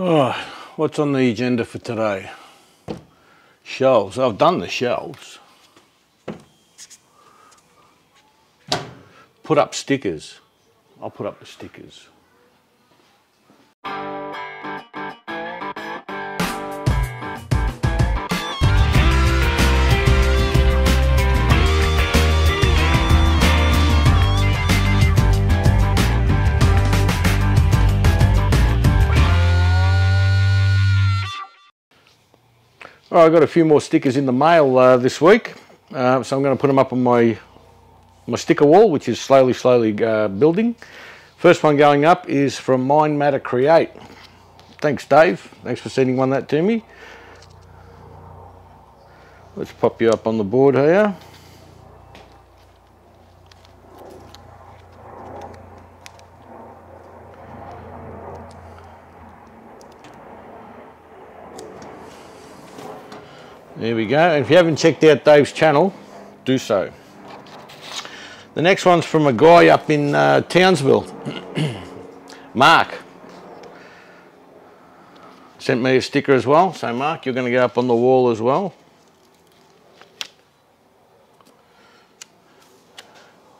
Oh, what's on the agenda for today? Shelves. I've done the shelves. Put up stickers. I'll put up the stickers. I've got a few more stickers in the mail uh, this week, uh, so I'm going to put them up on my my sticker wall, which is slowly, slowly uh, building. First one going up is from Mind Matter Create. Thanks, Dave. Thanks for sending one that to me. Let's pop you up on the board here. There we go. If you haven't checked out Dave's channel, do so. The next one's from a guy up in uh, Townsville, Mark. Sent me a sticker as well. So Mark, you're going to go up on the wall as well.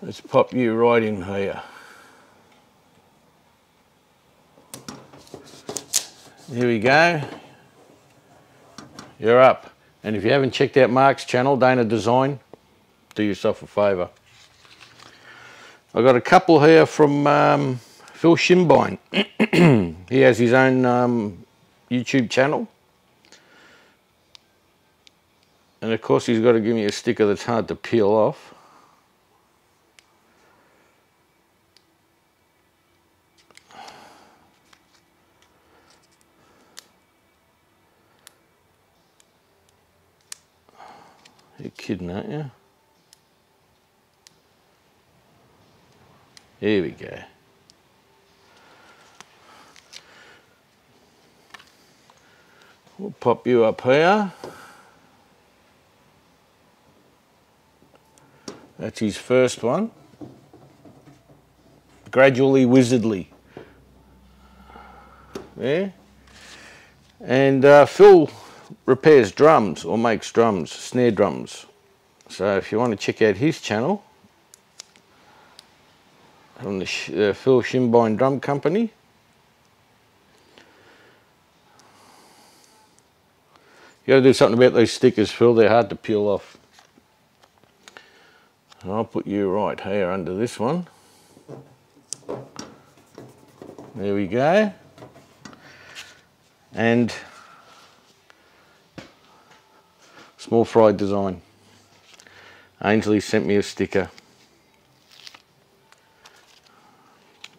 Let's pop you right in here. Here we go. You're up. And if you haven't checked out Mark's channel, Dana Design, do yourself a favour. I've got a couple here from um, Phil Shimbine. he has his own um, YouTube channel. And of course he's got to give me a sticker that's hard to peel off. You're kidding, aren't you? Here we go. We'll pop you up here. That's his first one. Gradually wizardly. There. And uh, Phil repairs drums or makes drums, snare drums. So if you want to check out his channel, from the uh, Phil Shimbine Drum Company. You got to do something about those stickers, Phil. They're hard to peel off. And I'll put you right here under this one. There we go. And small fry design. Ainsley sent me a sticker.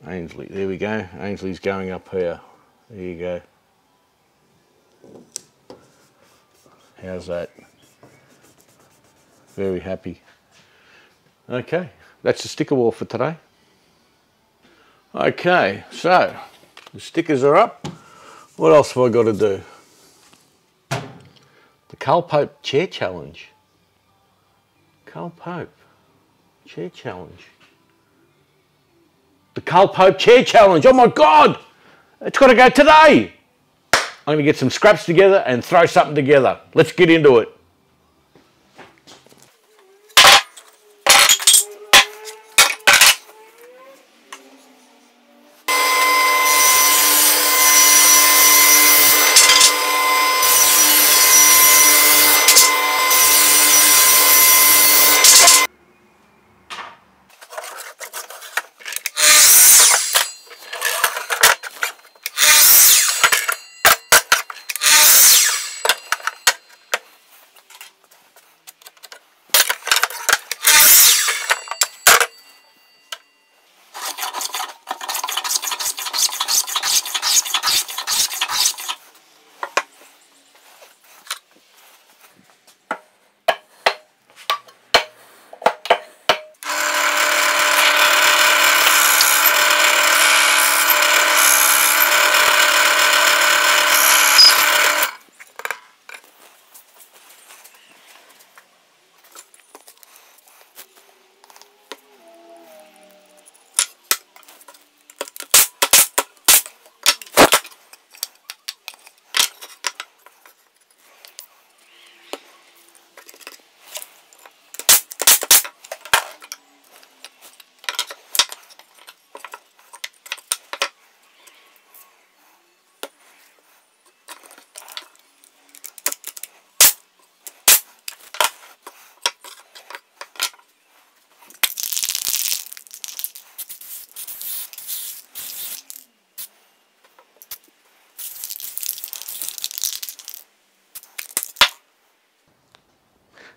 Ainsley, there we go. Ainsley's going up here. There you go. How's that? Very happy. Okay, that's the sticker wall for today. Okay, so the stickers are up. What else have I got to do? The Karl Pope Chair Challenge. Karl Pope Chair Challenge. The Karl Pope Chair Challenge. Oh my God! It's got to go today. I'm going to get some scraps together and throw something together. Let's get into it.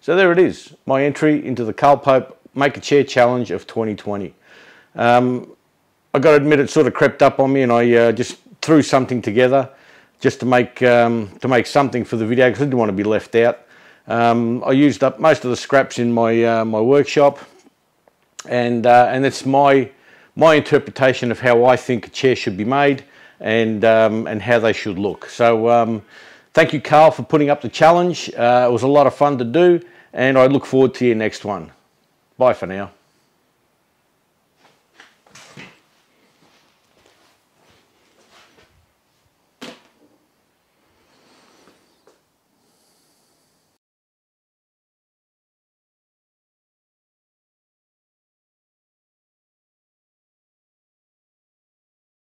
So there it is, my entry into the Karl Pope Make a Chair Challenge of 2020. Um, I got to admit it sort of crept up on me and I uh, just threw something together just to make um, to make something for the video because I didn't want to be left out. Um, I used up most of the scraps in my uh, my workshop and uh, and it's my my interpretation of how I think a chair should be made and um, and how they should look. So um, thank you, Karl, for putting up the challenge. Uh, it was a lot of fun to do, and I look forward to your next one. Bye for now.